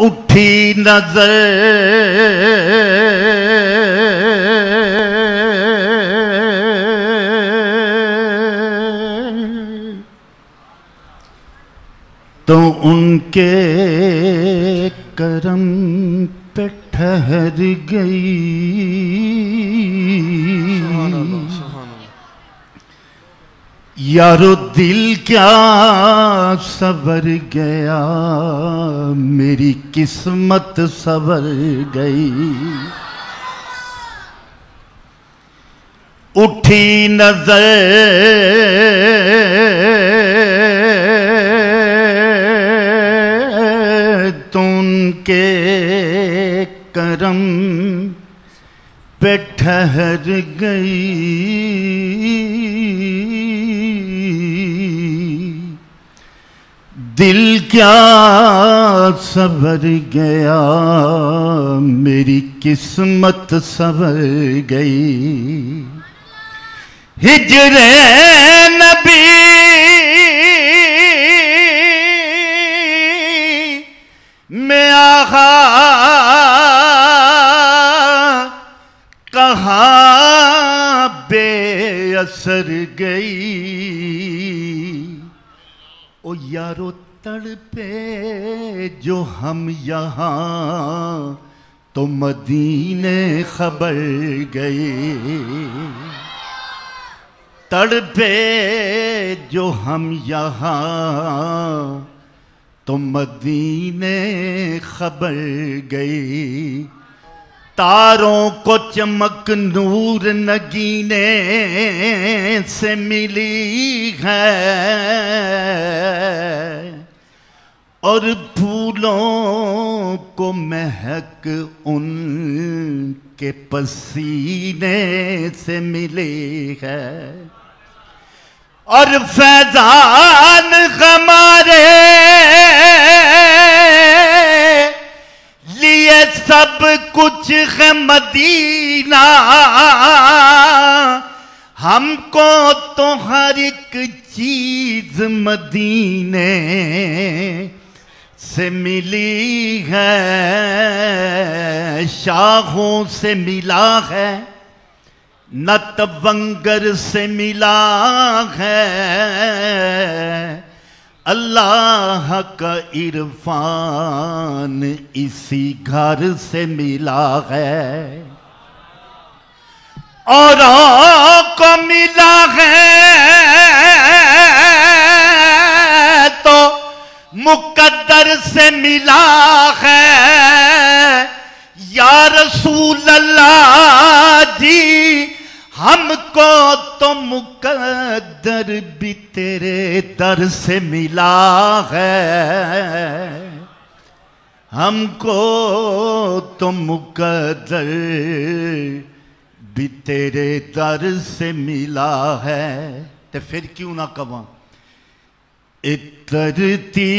उठी नज़र। तो उनके करम पे ठहर गई। यारो दिल क्या सवर गया, मेरी किस्मत सवर गई। उठी नज़र, तुनके करम पे ठहर गई। दिल क्या सवर गया? मेरी किस्मत सवर गई। हिजरे नबी, में आहा कहा बेअसर गई? ओ यारो तड़पे जो हम यहाँ तो मदीने खबर गए तड़पे जो हम यहाँ तो मदीने खबर गई। तारों को चमक नूर नगीने से मिली है। और फूलों को महक उन के पसीने से मिली है। और फैजान हमारे लिए सब कुछ है मदीना। हमको तो हर एक चीज़ मदीने। से मिली है, शाहों से मिला है, न तवंगर से मिला है, अल्लाह का इरफान इसी घर से मिला है। और को से मिला है। या रसूल अल्लाह जी, हमको तो मुकद्दर भी तेरे दर से मिला है। हमको तो मुकद्दर भी तेरे दर से मिला है। तो फिर क्यों ना कवा इतरती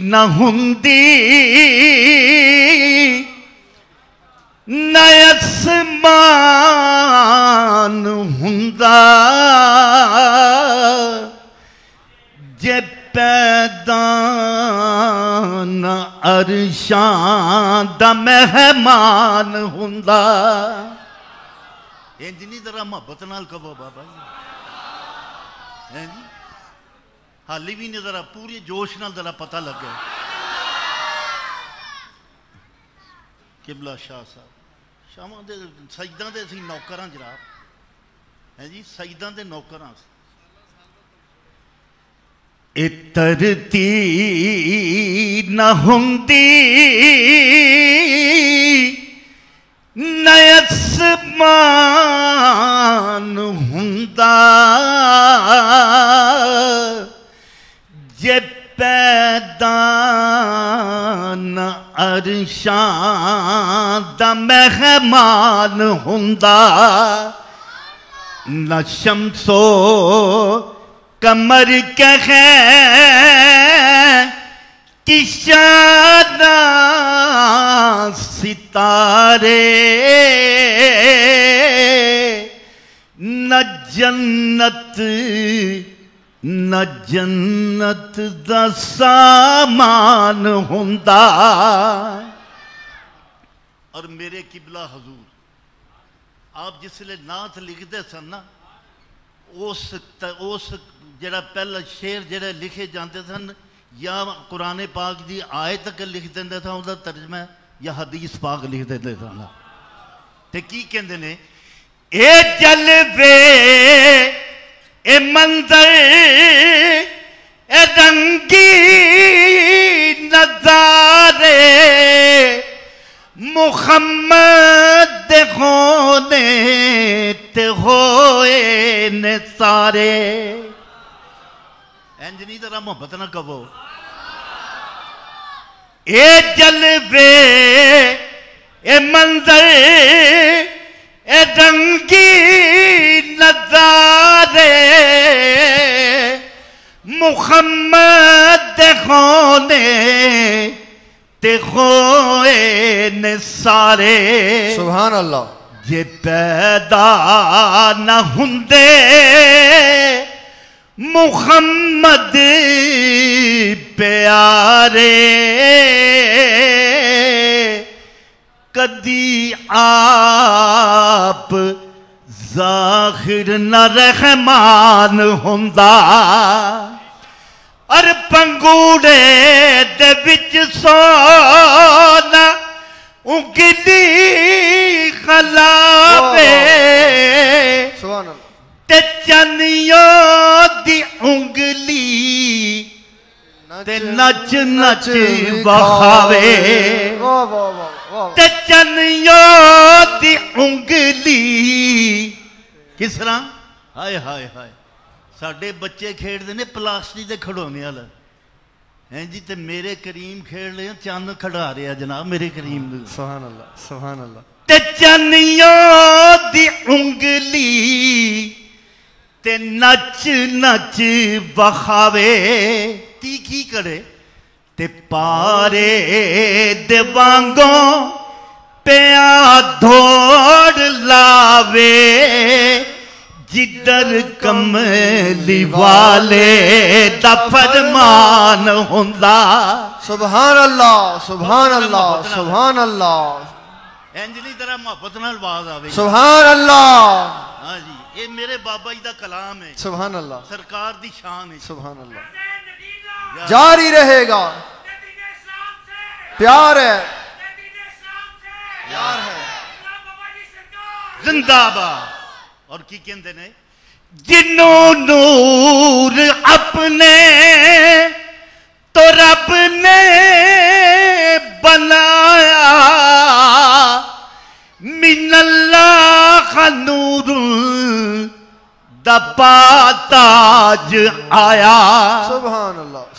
न हुंदी नयसमान हुंदा जे पैदा अरशां मेहमान हुंदा इंज नहीं जरा मोहब्बत नाल कहो बाबा जी हैं जी हाली भी नहीं, जरा पूरी जोश ना जरा पता लग। गया किबला शाह साहब। शाह सजदा के असं नौकर हाँ जरा है जी सजदा के नौकर हाँ इतरती नयस मान हुंदा। ये पैदान अरशाद मेहमान हुंदा न शमसो कमर कह किशादा सितारे न जन्नत न जन्नत दा सामान हुंदा। और मेरे किबला हजूर, आप जिसले नाथ लिखते सन ना, उस उस जरा पहला शेर जरा लिखे जाते सन, या कुरान पाक की आयत तक लिख देंगे था उसका तर्जमा या हदीस पाक लिख देते सन। ते की कहते ने? ए जलवे ए मंजर ए रंगी नजारे मुहम्मद होने ते होए ने सारे। इंज नहीं तरह मोहब्बत ना कहो ए जलवे ए मंजर रंगी नजारे मुहम्मद ते होए ने सारे। सुभान अल्लाह जे पैदा न हुंदे मुहम्मद प्यारे। कदी आप जाहिर न रहमान हुंदा अर पंगूड़े दे विच सोना उंगली खलावे सुभान अल्लाह ते चनियो दी उंगली ते नच नच बखावे वाह वाह वाह ਤੇ ਚੰਨਿਓ ਦੀ ਉਂਗਲੀ। ਕਿਸ ਤਰ੍ਹਾਂ? ਹਾਏ ਹਾਏ ਹਾਏ। ਸਾਡੇ ਬੱਚੇ ਖੇਡਦੇ ਨੇ ਪਲਾਸਟਿਕ ਦੇ ਖਿਡੌਣੇ ਵਾਲਾ। ਹੈਂ ਜੀ ਤੇ ਮੇਰੇ ਕਰੀਮ ਖੇਡ ਲਿਆ ਚੰਨ ਖੜਾ ਰਿਹਾ ਜਨਾਬ ਮੇਰੇ ਕਰੀਮ ਨੂੰ ਸੁਭਾਨ ਅੱਲਾ ਸੁਭਾਨ ਅੱਲਾ ਤੇ ਚੰਨਿਓ ਦੀ ਉਂਗਲੀ ਤੇ ਨੱਚ ਨੱਚ ਬਖਾਵੇ ਤੀ ਕੀ ਕਰੇ? ਤੇ ਪਾਰੇ ਦੇ ਵਾਂਗੋਂ ਪਿਆ ਧੋੜ ਲਾਵੇ ਜਿੱਦਰ ਕਮਲੀ ਵਾਲੇ ਦਾ ਫਰਮਾਨ ਹੁੰਦਾ ਸੁਭਾਨ ਅੱਲਾ ਸੁਭਾਨ ਅੱਲਾ ਸੁਭਾਨ ਅੱਲਾ ਇੰਜ ਨਹੀਂ ਤੇਰਾ ਮੁਹੱਬਤ ਨਾਲ ਆਵਾਜ਼ ਆਵੇ ਸੁਭਾਨ ਅੱਲਾ ਹਾਂ ਜੀ ਇਹ ਮੇਰੇ ਬਾਬਾ ਜੀ ਦਾ ਕਲਾਮ ਹੈ ਸੁਭਾਨ ਅੱਲਾ ਸਰਕਾਰ ਦੀ ਸ਼ਾਨ ਹੈ ਸੁਭਾਨ ਅੱਲਾ जारी रहेगा। प्यार है। प्यार है। जिंदाबाद। और की कहते ने? जिन्हों नूर अपने तो रब ने बनाया। मिनल्लाह नूर दबा ताज आया। सुभान अल्लाह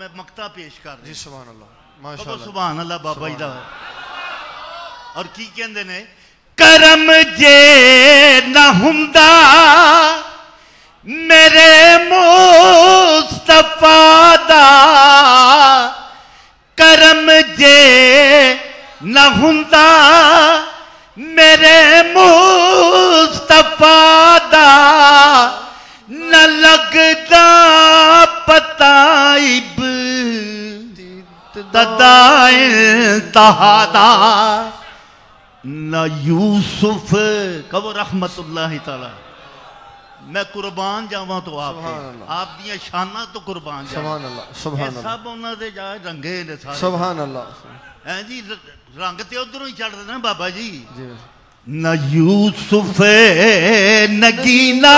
मैं मकता पेश कर रही सुभान अल्लाह अल्लाह बाबा जी दा और की कहते ने? करम जे ना हम मेरे मुस्तफ़ा करम जे ना ददाए तहादा न यूसुफ कब रहमतुल्लाह ताला मैं कुर्बान जावा तो आप सुभान अल्लाह। आप दियां शाना तो कुर्बान जावां सुभान अल्लाह ਇਹ सुभान अल्लाह ਸਭ ਉਹਨਾਂ ਦੇ ਜਾ ਰੰਗੇ ਨੇ ਸਾਰੇ सुभान अल्लाह ਹੈ ਜੀ ਰ- ਰੰਗ ਤੇ ਉਧਰੋਂ ਹੀ ਚੜਦੇ ਨੇ ਬਾਬਾ ਜੀ जी न यूसुफ नगीना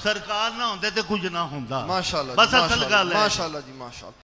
सरकार ना होंदे ते कुछ ना होंदा। माशाल्लाह बस असल गल है। माशाल्लाह जी माशाल्लाह।